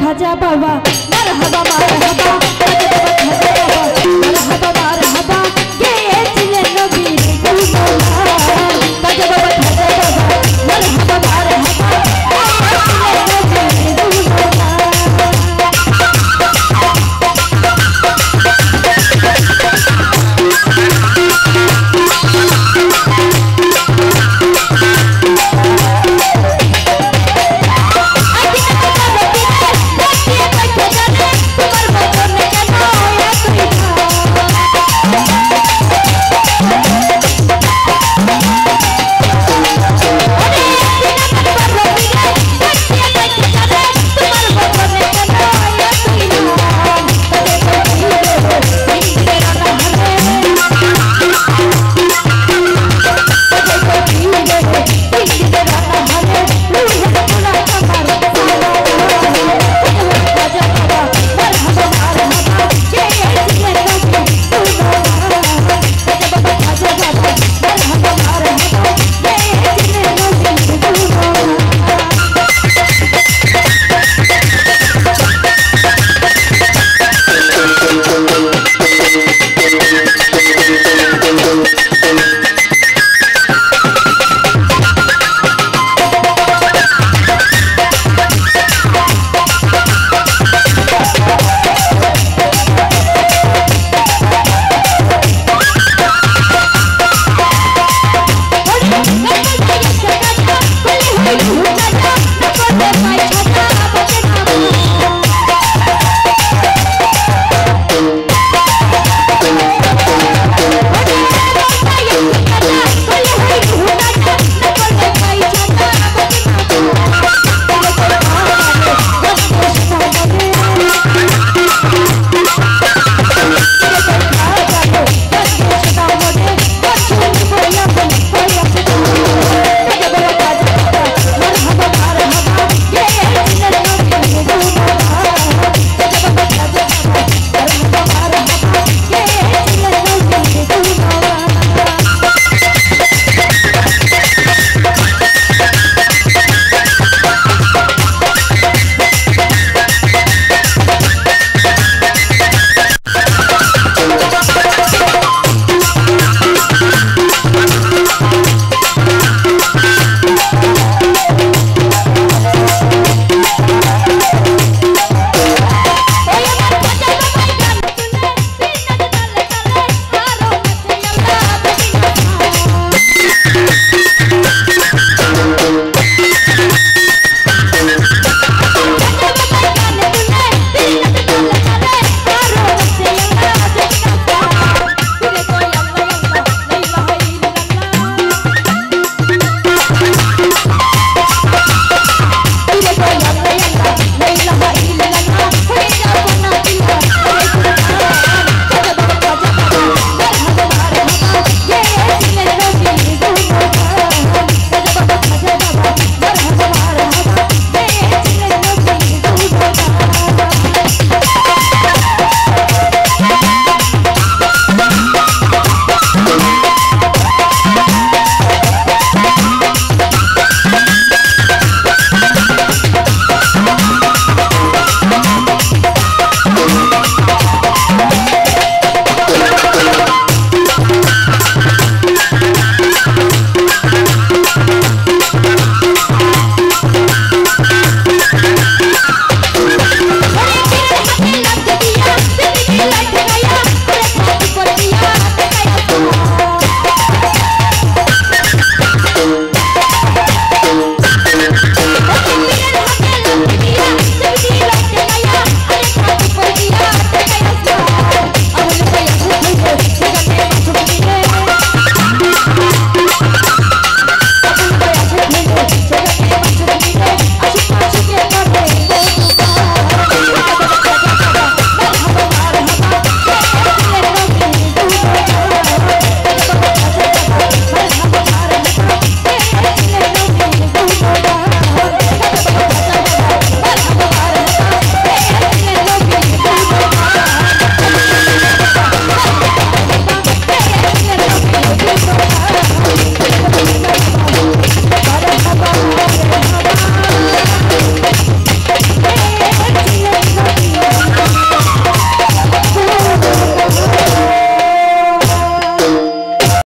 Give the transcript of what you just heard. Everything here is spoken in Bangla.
খাজা বাবা মার হাবা মার হাবা।